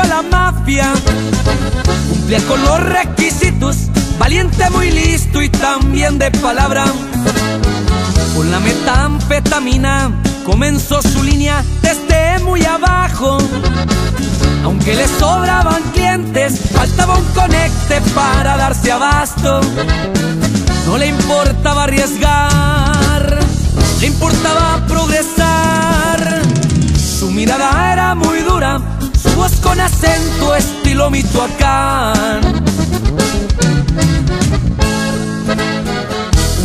a la mafia. Cumplía con los requisitos, valiente, muy listo y también de palabra. Con la metanfetamina comenzó su línea desde muy abajo. Aunque le sobraban clientes, faltaba un conecte para darse abasto. No le importaba arriesgar, le importaba progresar. Su mirada era muy dura, su voz con acento estilo Michoacán.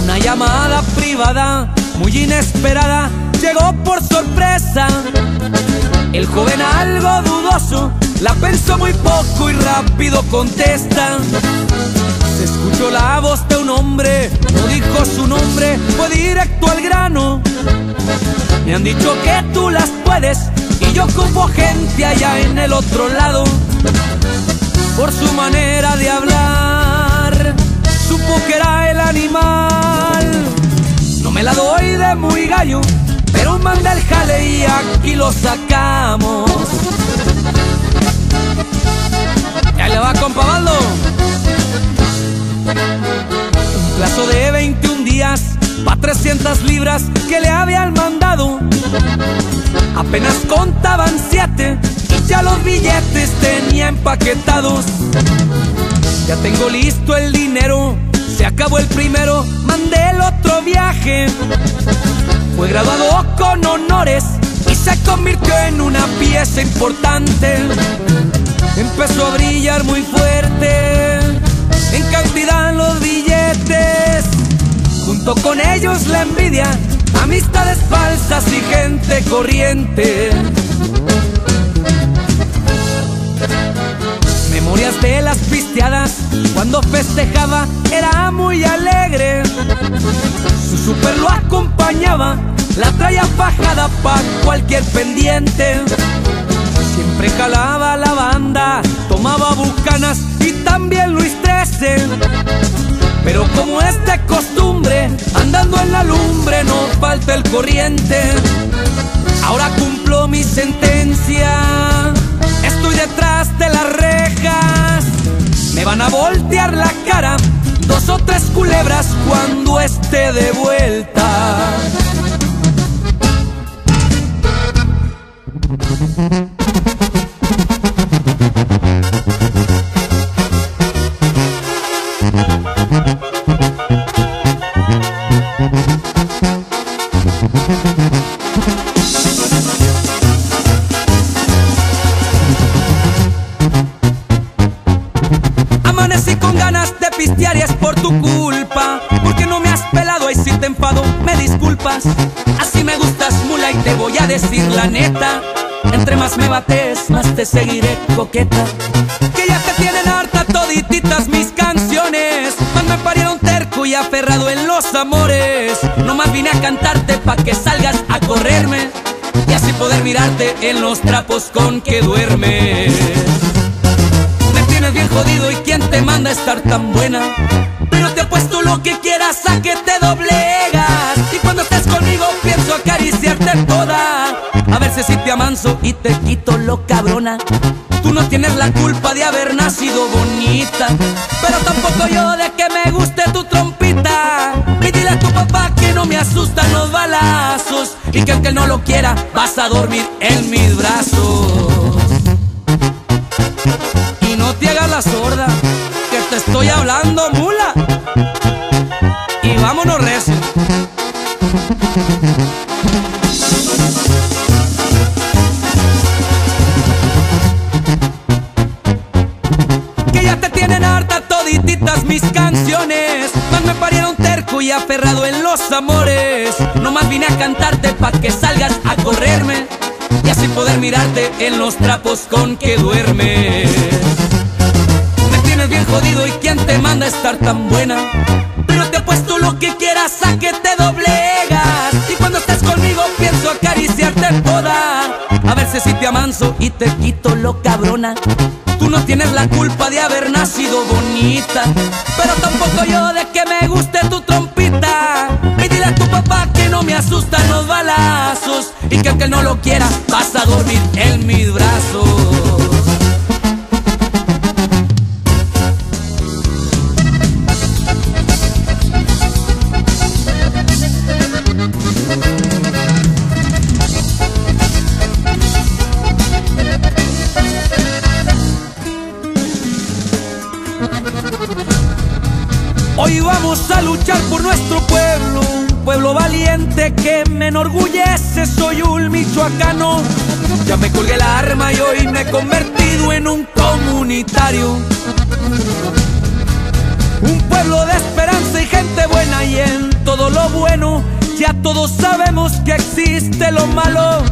Una llamada privada muy inesperada llegó por sorpresa. El joven algo dudoso la pensó muy poco y rápido contesta. Se escuchó la voz de un hombre, no dijo su nombre, fue directo al grano. Me han dicho que tú las puedes y yo como gente allá en el otro lado. Por su manera de hablar, supo que era el animal. No me la doy de muy gallo, pero manda el jale y aquí lo sacamos. Ya le va, compa Baldo. Un plazo de 21 días pa' 300 libras que le habían mandado. Apenas contaban siete y ya los billetes tenía empaquetados. Ya tengo listo el dinero, se acabó el primero, mandé el otro viaje. Fue graduado con honores y se convirtió en una pieza importante. Empezó a brillar muy fuerte, en cantidad los billetes. Junto con ellos la envidia, amistades falsas y gente corriente. Memorias de las pisteadas, cuando festejaba era muy alegre. Su super lo acompañaba, la traía fajada pa' cualquier pendiente. Siempre jalaba la banda, tomaba bucanas y también Luis XIII. Pero como es de costumbre, andando en la lumbre no falta el corriente. Ahora cumplo mi sentencia, estoy detrás de las rejas. Me van a voltear la cara dos o tres culebras cuando esté de vuelta. Decir la neta. Entre más me bates, más te seguiré coqueta. Que ya te tienen harta todititas mis canciones. Más me parieron terco y aferrado en los amores. Nomás vine a cantarte pa' que salgas a correrme. Y así poder mirarte en los trapos con que duermes. Me tienes bien jodido y quién te manda a estar tan buena. Pero te apuesto lo que quieras a que te doblegas. Acariciarte toda. A ver si te amanso y te quito lo cabrona. Tú no tienes la culpa de haber nacido bonita. Pero tampoco yo de que me guste tu trompita. Y dile a tu papá que no me asustan los balazos. Y que aunque no lo quiera, vas a dormir en mis brazos. Y no te hagas la sorda, que te estoy hablando, mula. Los amores. Nomás vine a cantarte pa' que salgas a correrme. Y así poder mirarte en los trapos con que duermes. Me tienes bien jodido y quién te manda a estar tan buena. Pero te apuesto lo que quieras a que te doblegas. Y cuando estés conmigo pienso acariciarte toda. A ver si te amanso y te quito lo cabrona. Tú no tienes la culpa de haber nacido bonita. Pero tampoco yo de que me guste asustan los balazos y que aunque él no lo quiera, vas a dormir en mis brazos. Hoy vamos a luchar por nuestro pueblo pueblo valiente que me enorgullece. Soy un michoacano, ya me colgué el arma y hoy me he convertido en un comunitario. Un pueblo de esperanza y gente buena y en todo lo bueno ya todos sabemos que existe lo malo.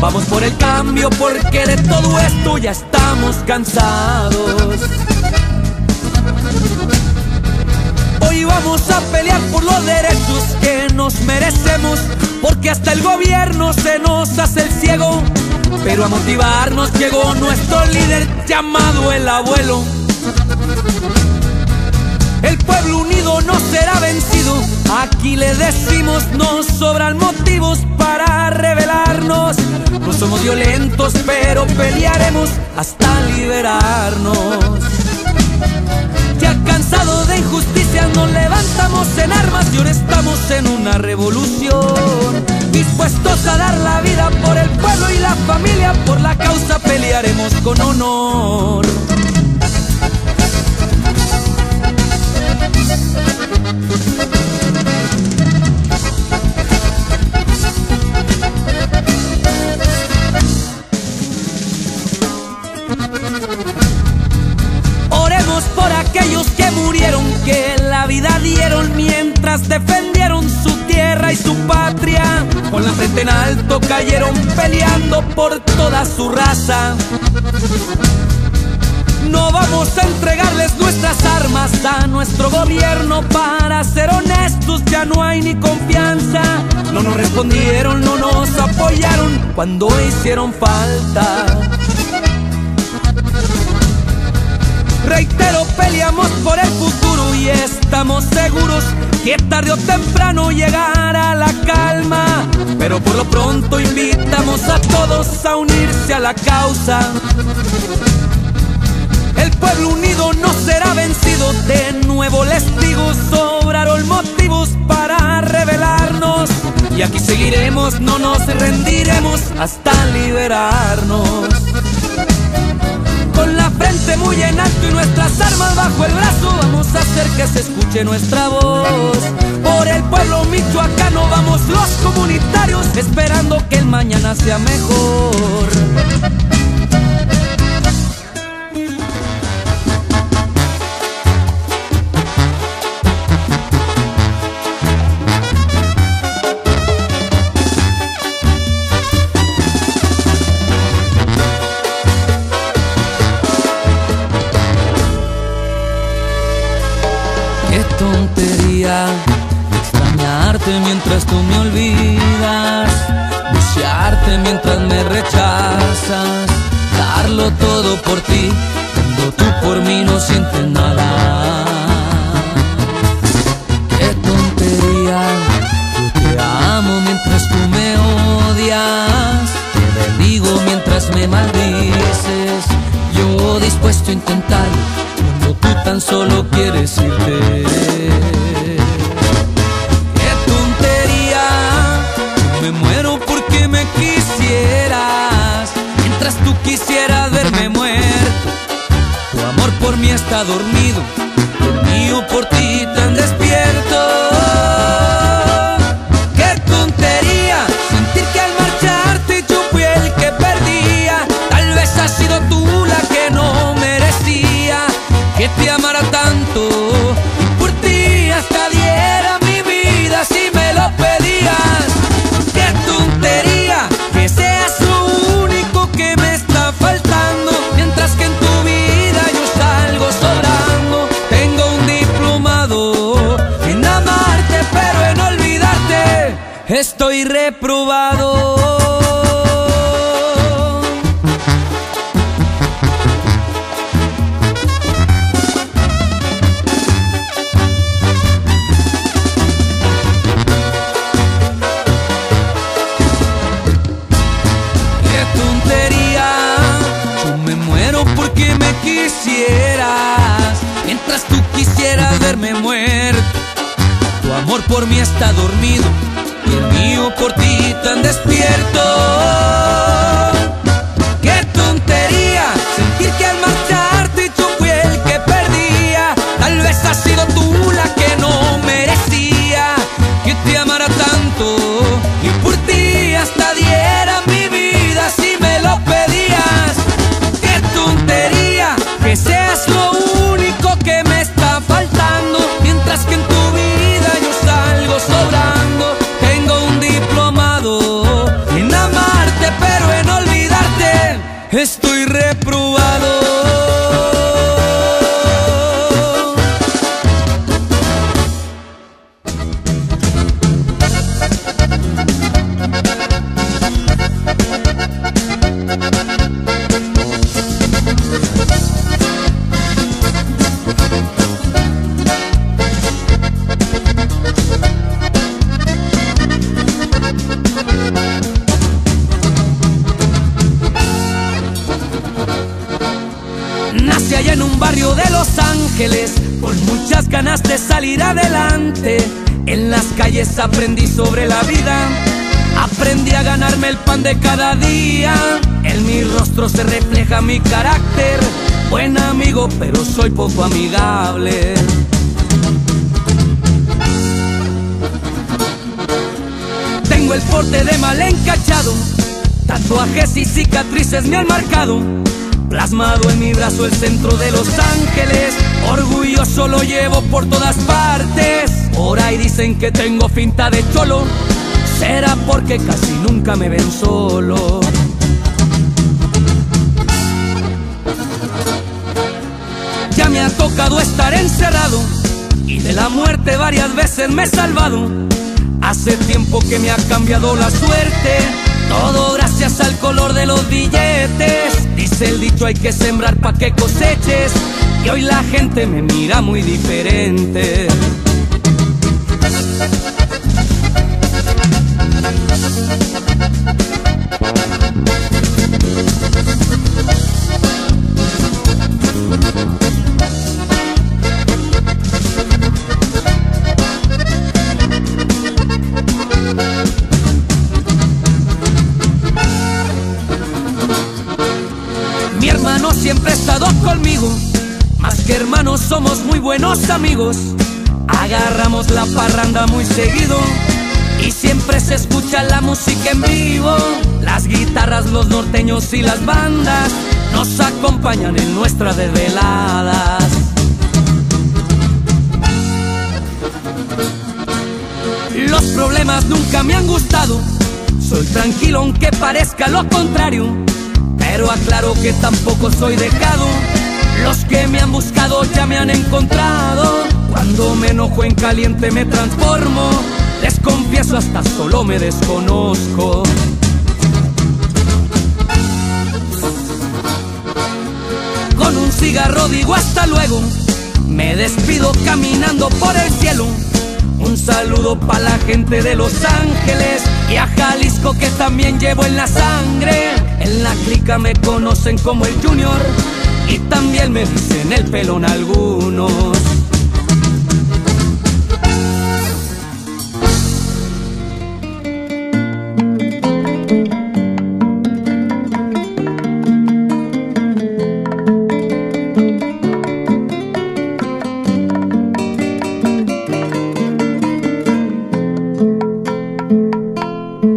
Vamos por el cambio porque de todo esto ya estamos cansados. Hoy vamos a pelear por los derechos que nos merecemos, porque hasta el gobierno se nos hace el ciego. Pero a motivarnos llegó nuestro líder llamado el abuelo. El pueblo unido no será vencido. Aquí le decimos, nos sobran motivos para rebelarnos. No somos violentos, pero pelearemos hasta liberarnos. Ya cansado de injusticias, nos levantamos en armas y ahora estamos en una revolución. Dispuestos a dar la vida por el pueblo y la familia, por la causa pelearemos con honor. Defendieron su tierra y su patria. Con la frente en alto cayeron peleando por toda su raza. No vamos a entregarles nuestras armas a nuestro gobierno para ser honestos, ya no hay ni confianza. No nos respondieron, no nos apoyaron cuando hicieron falta. Reitero, peleamos por el futuro y estamos seguros que tarde o temprano llegará la calma. Pero por lo pronto invitamos a todos a unirse a la causa. El pueblo unido no será vencido. De nuevo les digo, sobraron motivos para rebelarnos. Y aquí seguiremos, no nos rendiremos hasta liberarnos. Muy en alto y nuestras armas bajo el brazo, vamos a hacer que se escuche nuestra voz. Por el pueblo michoacano vamos los comunitarios, esperando que el mañana sea mejor. Estoy se refleja mi carácter, buen amigo, pero soy poco amigable. Tengo el porte de mal encachado, tatuajes y cicatrices me han marcado. Plasmado en mi brazo el centro de Los Ángeles, orgulloso lo llevo por todas partes. Por ahí dicen que tengo finta de cholo, será porque casi nunca me ven solo. Ha tocado estar encerrado y de la muerte varias veces me he salvado. Hace tiempo que me ha cambiado la suerte, todo gracias al color de los billetes. Dice el dicho hay que sembrar pa' que coseches, y hoy la gente me mira muy diferente. Buenos amigos. Agarramos la parranda muy seguido y siempre se escucha la música en vivo. Las guitarras, los norteños y las bandas nos acompañan en nuestras desveladas. Los problemas nunca me han gustado, soy tranquilo aunque parezca lo contrario. Pero aclaro que tampoco soy dejado. Los que me han buscado ya me han encontrado. Cuando me enojo en caliente me transformo. Les confieso hasta solo me desconozco. Con un cigarro digo hasta luego. Me despido caminando por el cielo. Un saludo para la gente de Los Ángeles y a Jalisco que también llevo en la sangre. En la clica me conocen como el Junior y también me dicen el pelón algunos.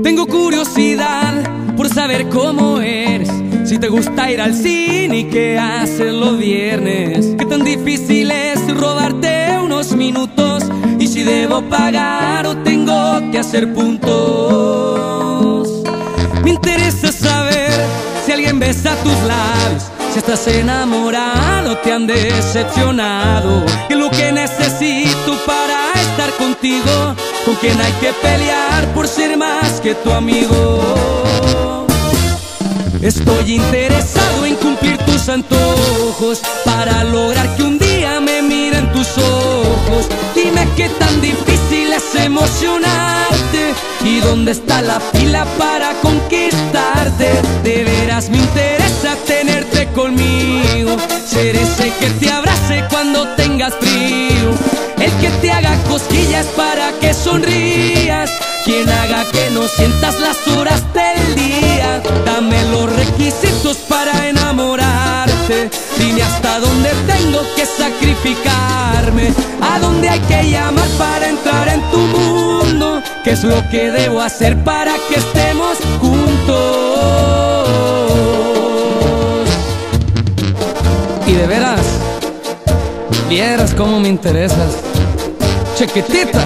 Tengo curiosidad por saber cómo eres. Si te gusta ir al cine y qué haces los viernes. Qué tan difícil es robarte unos minutos. Y si debo pagar o tengo que hacer puntos. Me interesa saber si alguien besa tus labios. Si estás enamorado, te han decepcionado. Que lo que necesito para estar contigo, con quien hay que pelear por ser más que tu amigo. Estoy interesado en cumplir antojos para lograr que un día me miren tus ojos. Dime qué tan difícil es emocionarte y dónde está la pila para conquistarte. De veras me interesa tenerte conmigo, ser ese que te abrace cuando tengas frío, el que te haga cosquillas para que sonrías, quien haga que no sientas las horas a dónde hay que llamar para entrar en tu mundo, qué es lo que debo hacer para que estemos juntos. Y de veras, vieras cómo me interesas, chiquitita.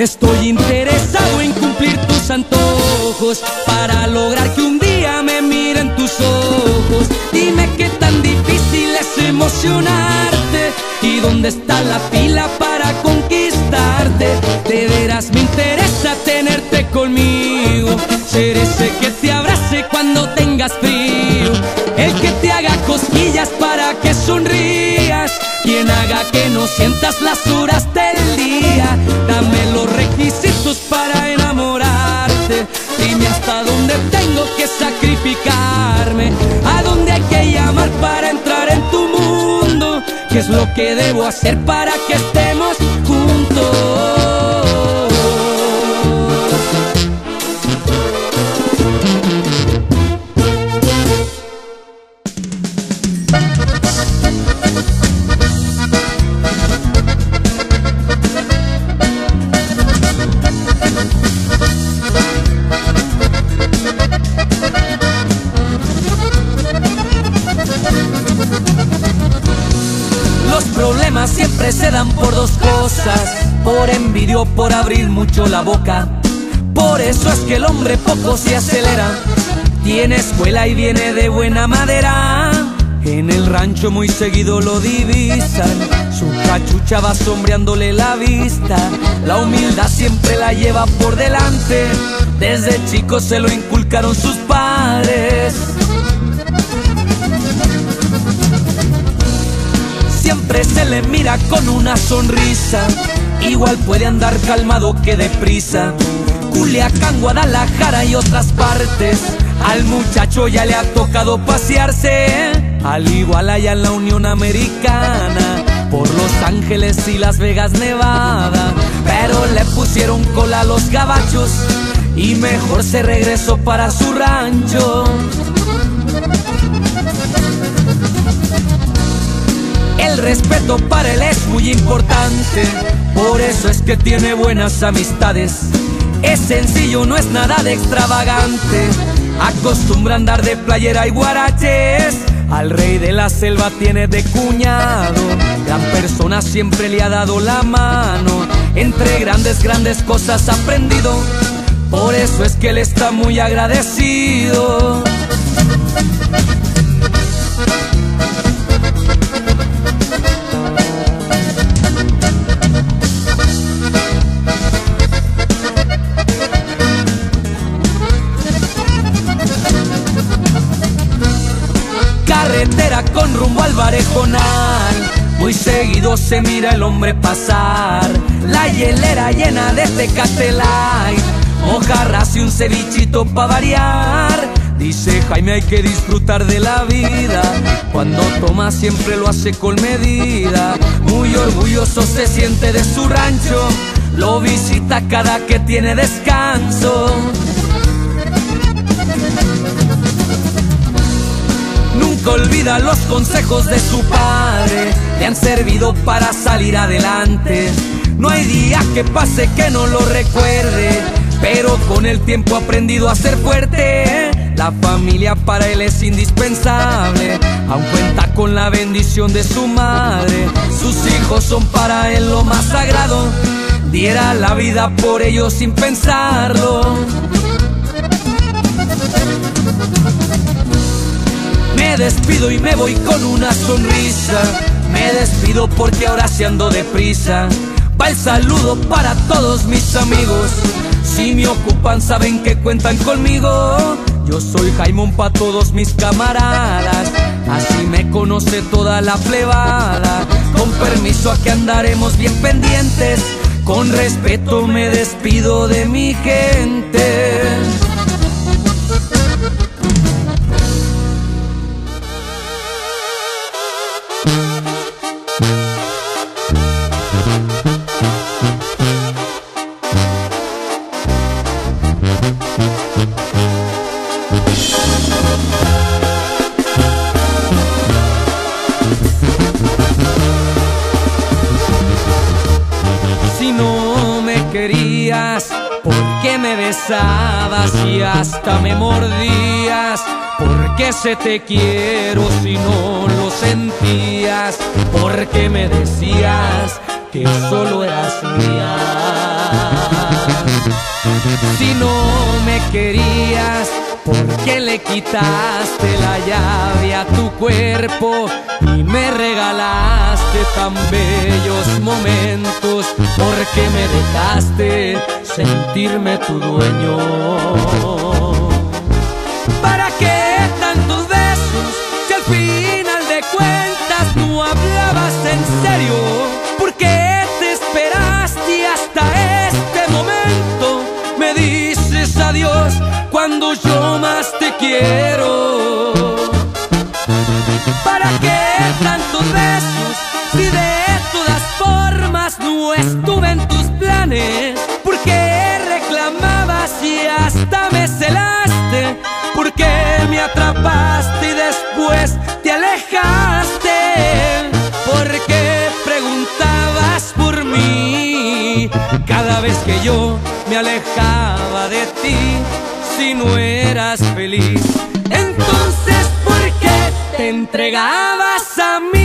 Estoy interesado en cumplir tus antojos para lograr que un día me miren tus ojos. Dime qué tan difícil es emocionarte y dónde está la pila para conquistarte. De veras me interesa tenerte conmigo, ser ese que te abrace cuando tengas frío, el que te haga cosquillas para que sonrías, quien haga que no sientas las horas del día. que sacrificarme? ¿A dónde hay que llamar para entrar en tu mundo? ¿Qué es lo que debo hacer para que estemos juntos? Mucho la boca. Por eso es que el hombre poco se acelera, tiene escuela y viene de buena madera. En el rancho muy seguido lo divisan, su cachucha va sombreándole la vista. La humildad siempre la lleva por delante, desde chico se lo inculcaron sus padres. siempre se le mira con una sonrisa. Igual puede andar calmado que deprisa. Culiacán, Guadalajara y otras partes. Al muchacho ya le ha tocado pasearse. Al igual allá en la Unión Americana. Por Los Ángeles y Las Vegas, Nevada. Pero le pusieron cola a los gabachos. Y mejor se regresó para su rancho. El respeto para él es muy importante, por eso es que tiene buenas amistades. Es sencillo, no es nada de extravagante. Acostumbra andar de playera y guaraches. Al rey de la selva tiene de cuñado. Gran persona siempre le ha dado la mano. Entre grandes, grandes cosas ha aprendido. Por eso es que él está muy agradecido. Se mira el hombre pasar, la hielera llena de Tecate Light, mojarras y un cevichito pa' variar. Dice Jaime hay que disfrutar de la vida, cuando toma siempre lo hace con medida. Muy orgulloso se siente de su rancho, lo visita cada que tiene descanso. Olvida los consejos de su padre, le han servido para salir adelante. No hay día que pase que no lo recuerde, pero con el tiempo ha aprendido a ser fuerte. La familia para él es indispensable, aun cuenta con la bendición de su madre. Sus hijos son para él lo más sagrado, diera la vida por ellos sin pensarlo. Me despido y me voy con una sonrisa. Me despido porque ahora se ando deprisa. Va el saludo para todos mis amigos. Si me ocupan, saben que cuentan conmigo. Yo soy Jaimón para todos mis camaradas. Así me conoce toda la plebada. Con permiso, aquí andaremos bien pendientes. Con respeto me despido de mi gente. Y hasta me mordías. Porque se te quiero si no lo sentías? Porque me decías que solo eras mía. Si no me querías, ¿por qué le quitaste la llave a tu cuerpo y me regalaste tan bellos momentos? ¿Por qué me dejaste sentirme tu dueño? ¿Para qué tantos besos si al final de cuentas no hablabas en serio? quiero. ¿Para qué tantos besos si de todas formas no estuve en tus planes? ¿Por qué reclamabas y hasta me celaste? ¿Por qué me atrapaste y después te alejaste? ¿Por qué preguntabas por mí cada vez que yo me alejaba de ti? Si no eras feliz, entonces ¿por qué te entregabas a mí?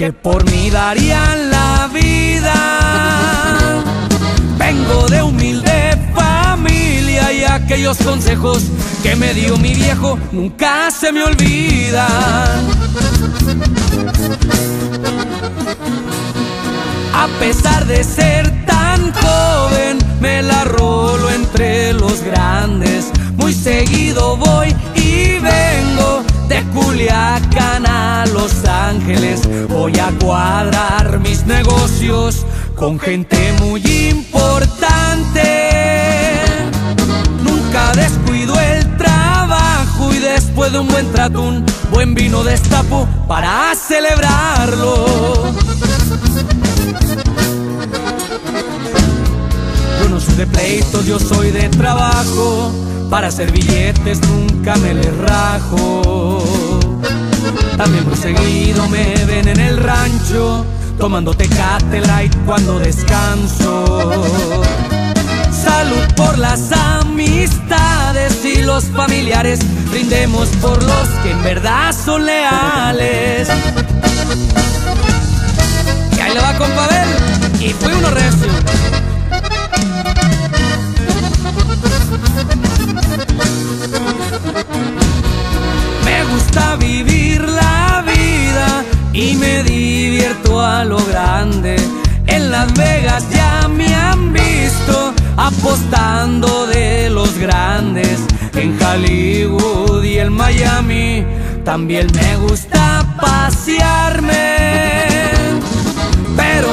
Que por mí darían la vida. Vengo de humilde familia y aquellos consejos que me dio mi viejo nunca se me olvidan. A pesar de ser tan joven, me la rolo entre los grandes. Muy seguido voy de Culiacán a Los Ángeles. Voy a cuadrar mis negocios con gente muy importante. Nunca descuido el trabajo y después de un buen trato, un buen vino destapo para celebrarlo. Yo no soy de pleitos, yo soy de trabajo. Para hacer billetes nunca me les rajo. También muy seguido me ven en el rancho, tomando tecate light cuando descanso. Salud por las amistades y los familiares, brindemos por los que en verdad son leales. Y ahí le va con Pavel, y fue uno recio. Me gusta vivir la vida y me divierto a lo grande. En Las Vegas ya me han visto apostando de los grandes. En Hollywood y en Miami también me gusta pasearme.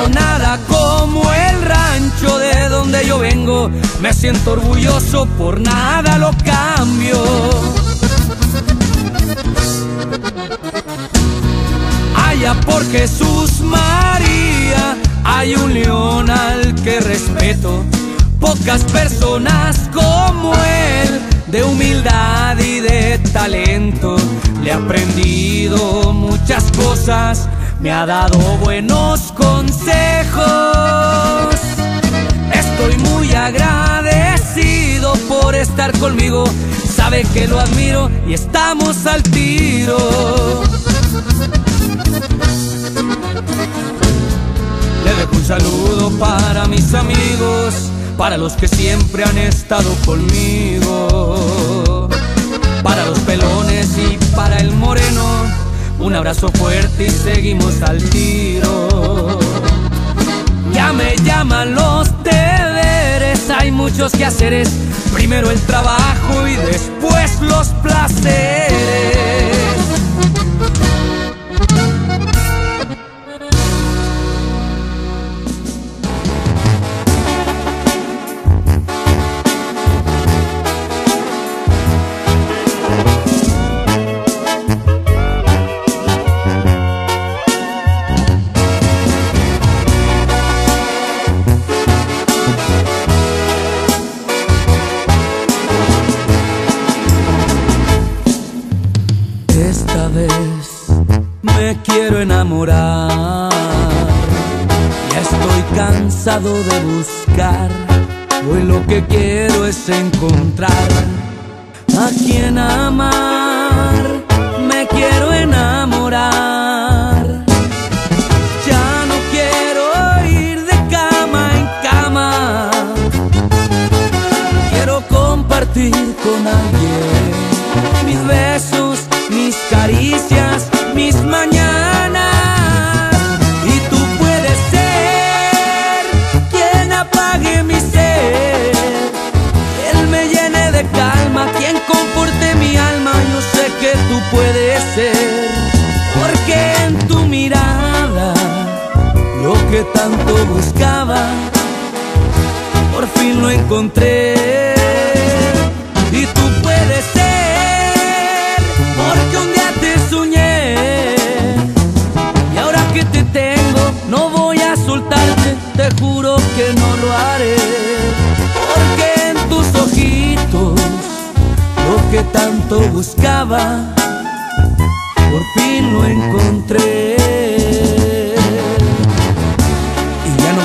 Nada como el rancho de donde yo vengo. Me siento orgulloso, por nada lo cambio. Allá por Jesús María hay un león al que respeto. Pocas personas como él, de humildad y de talento. Le he aprendido muchas cosas, me ha dado buenos conmigo. Sabe que lo admiro y estamos al tiro. Le dejo un saludo para mis amigos, para los que siempre han estado conmigo, para los pelones y para el moreno. Un abrazo fuerte y seguimos al tiro. Ya me llaman los temas muchos quehaceres, primero el trabajo y después los placeres. Ya estoy cansado de buscar. Hoy lo que quiero es encontrar a quien amar. Tanto buscaba, por fin lo encontré. Y tú puedes ser, porque un día te soñé, y ahora que te tengo, no voy a soltarte, te juro que no lo haré, porque en tus ojitos lo que tanto buscaba por fin lo encontré.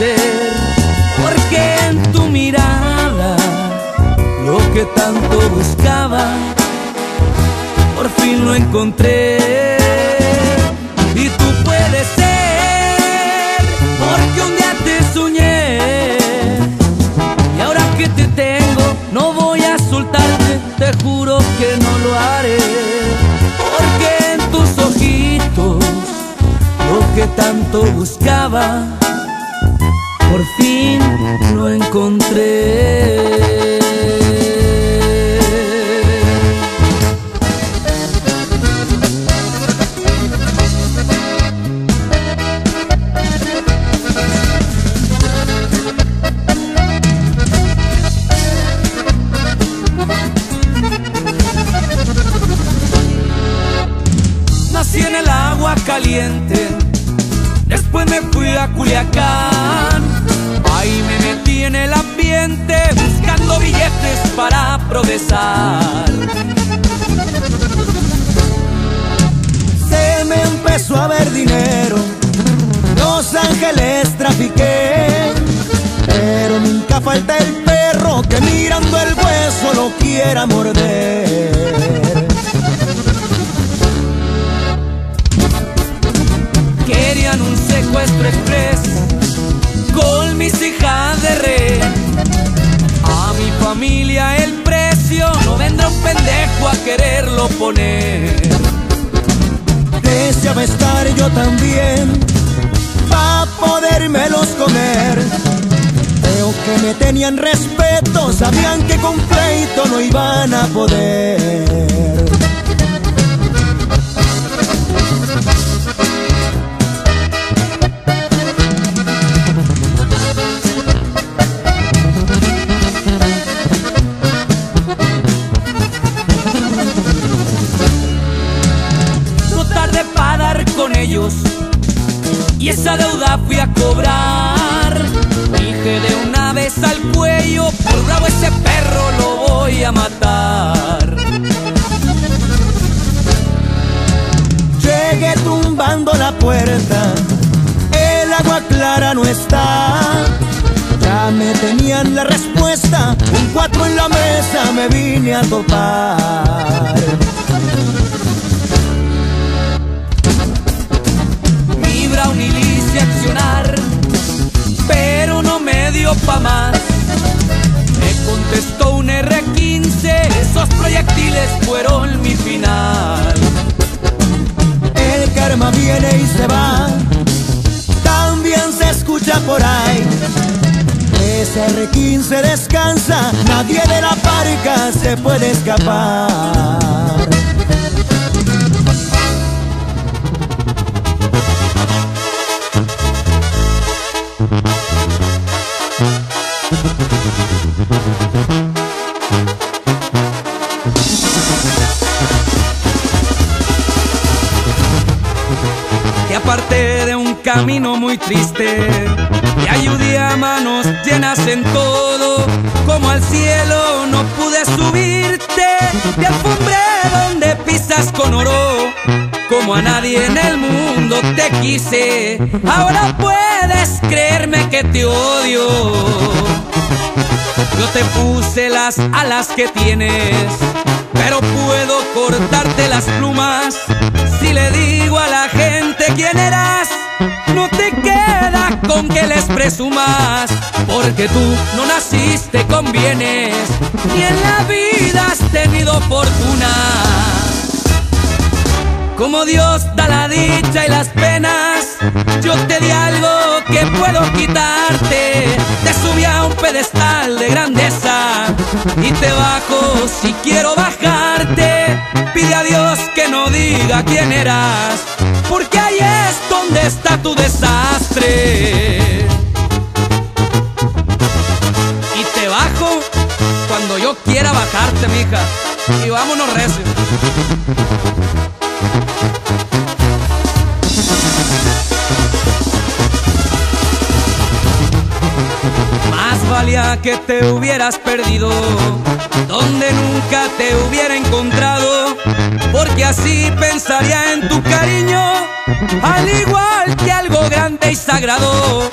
ser. Porque en tu mirada, lo que tanto buscaba, por fin lo encontré. que no lo haré, porque en tus ojitos lo que tanto buscaba, por fin lo encontré. Después me fui a Culiacán. Ahí me metí en el ambiente buscando billetes para progresar. Se me empezó a ver dinero. Los ángeles trafiqué. Pero nunca falta el perro que mirando el hueso lo quiera morder. querían un secuestro express con mis hijas de red. A mi familia el precio no vendrá un pendejo a quererlo poner. Deseaba estar yo también pa' podérmelos comer. Creo que me tenían respeto, sabían que con pleito no iban a poder. Y esa deuda fui a cobrar. Dije de una vez al cuello, por bravo ese perro lo voy a matar. Llegué tumbando la puerta, el agua clara no está. Ya me tenían la respuesta, un cuatro en la mesa me vine a topar. Brownie dice accionar, pero no me dio pa' más. Me contestó un R15, esos proyectiles fueron mi final. El karma viene y se va, también se escucha por ahí. Ese R15 descansa, nadie de la parca se puede escapar. Camino muy triste, y ayudé a manos llenas en todo, como al cielo no pude subirte, te alfombré donde pisas con oro, como a nadie en el mundo te quise, ahora puedes creerme que te odio. Yo te puse las alas que tienes, pero puedo cortarte las plumas. Si le digo a la gente quién eras, no te queda con que les presumas, porque tú no naciste con bienes, ni en la vida has tenido fortuna. Como Dios da la dicha y las penas, yo te di algo que puedo quitarte. Te subí a un pedestal de grandeza y te bajo si quiero bajarte. Pide a Dios que no diga quién eras, porque es donde está tu desastre. Y te bajo cuando yo quiera bajarte, mija. Y vámonos recio. Valía que te hubieras perdido, donde nunca te hubiera encontrado, porque así pensaría en tu cariño, al igual que algo grande y sagrado.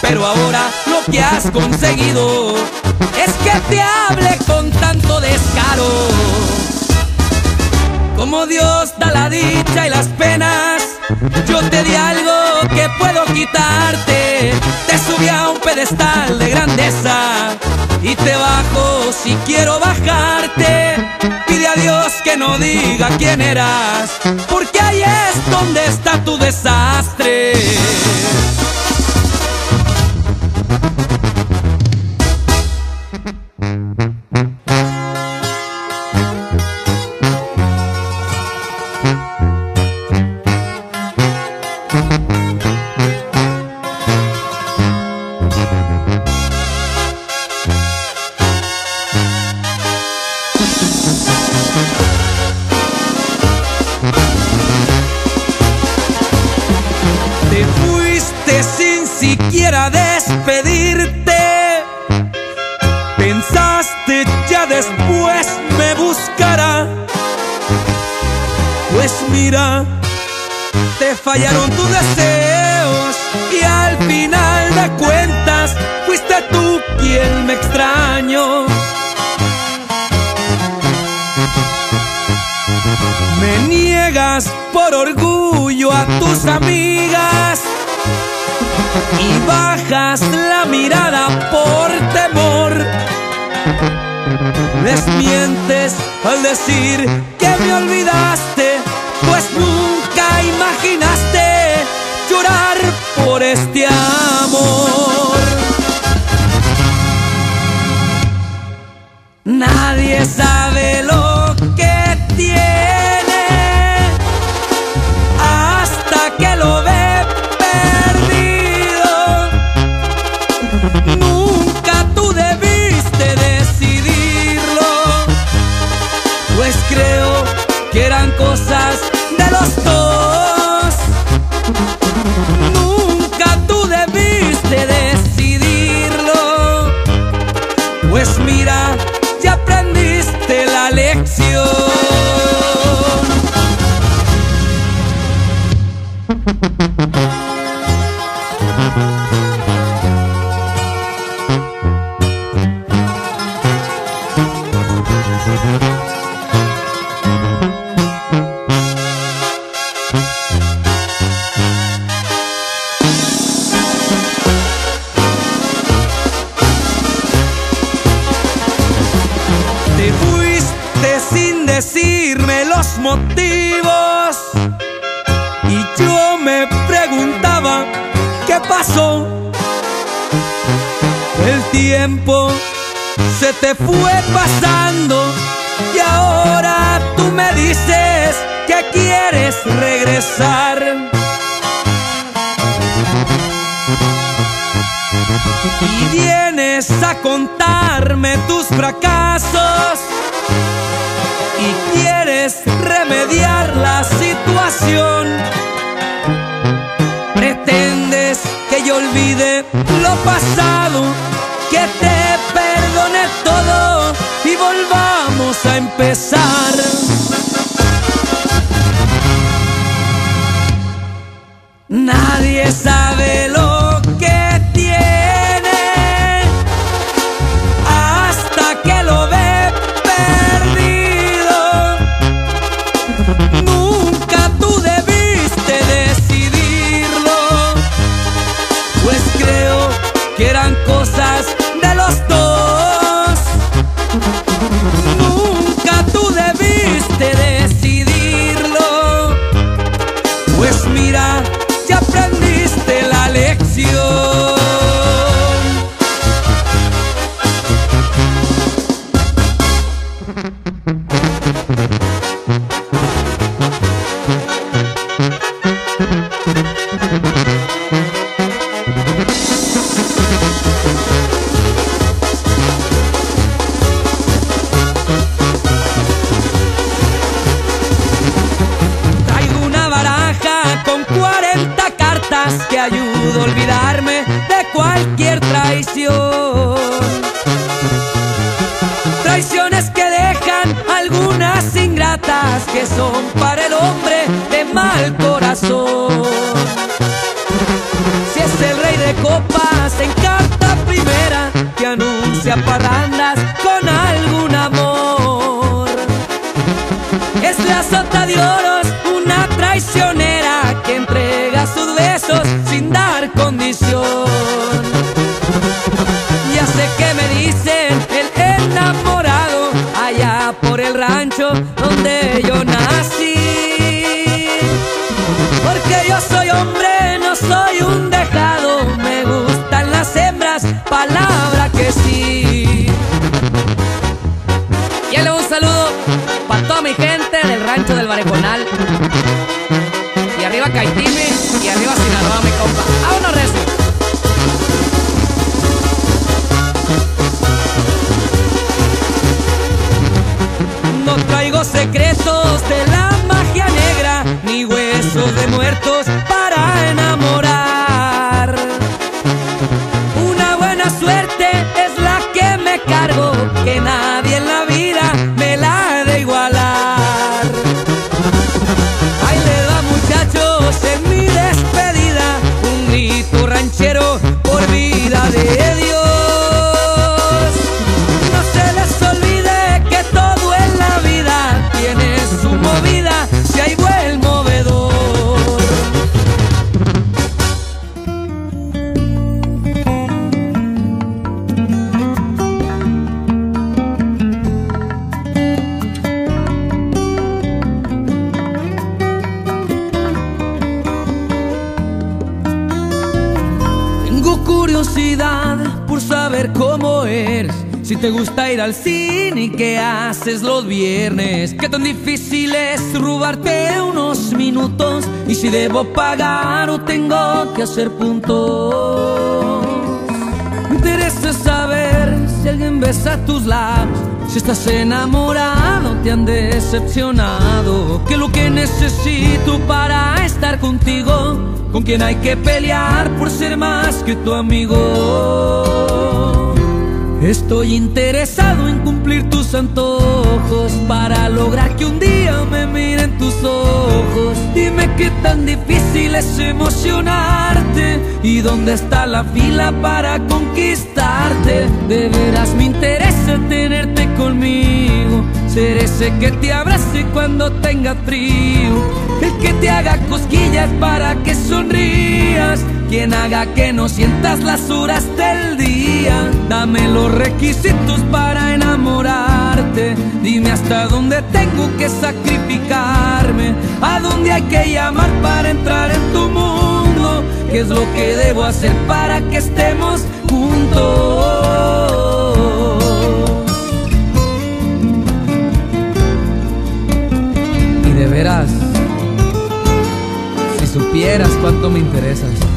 Pero ahora lo que has conseguido es que te hable con tanto descaro. Como Dios da la dicha y las penas, yo te di algo que puedo quitarte. Te subí a un pedestal de grandeza y te bajo si quiero bajarte. Pide a Dios que no diga quién eras, porque ahí es donde está tu desastre. Fallaron tus deseos y al final de cuentas fuiste tú quien me extrañó. Me niegas por orgullo a tus amigas y bajas la mirada por temor. Les mientes al decir que me olvidaste, pues nunca llorar por este amor. Nadie sabe lo tus motivos. Y yo me preguntaba, ¿qué pasó? El tiempo se te fue pasando y ahora tú me dices que quieres regresar. Y vienes a contarme tus fracasos y quieres remediar la situación. Pretendes que yo olvide lo pasado, que te perdone todo y volvamos a empezar. Nadie sabe lo Y arriba Caitime y arriba Sinaloa, mi compa. ¡Vámonos, recio! No traigo secretos de la magia negra, ni huesos de muertos haces los viernes. Qué tan difícil es robarte unos minutos. Y si debo pagar o tengo que hacer puntos. Me interesa saber si alguien besa tus labios. Si estás enamorado, te han decepcionado. Que lo que necesito para estar contigo, con quien hay que pelear por ser más que tu amigo. Estoy interesado en cumplir tus antojos para lograr que un día me miren tus ojos. Dime qué tan difícil es emocionarte y dónde está la fila para conquistarte. De veras me interesa tenerte conmigo, ser ese que te abrace cuando tenga frío, el que te haga cosquillas para que sonrías quien haga que no sientas las horas del día. Dame los requisitos para enamorarte. Dime hasta dónde tengo que sacrificarme, a dónde hay que llamar para entrar en tu mundo. ¿Qué es lo que debo hacer para que estemos juntos? De veras, si supieras cuánto me interesas.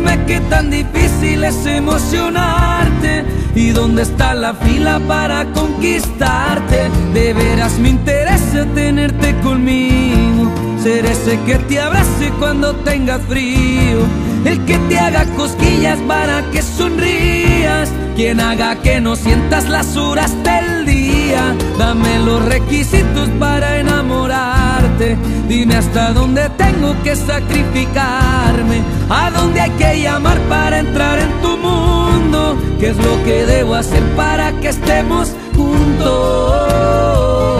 Dime qué tan difícil es emocionarte y dónde está la fila para conquistarte. De veras me interesa tenerte conmigo, ser ese que te abrace cuando tengas frío, el que te haga cosquillas para que sonrías, quien haga que no sientas las horas del día. Dame los requisitos para enamorarte. Dime hasta dónde tengo que sacrificarme, a dónde hay que llamar para entrar en tu mundo. ¿Qué es lo que debo hacer para que estemos juntos?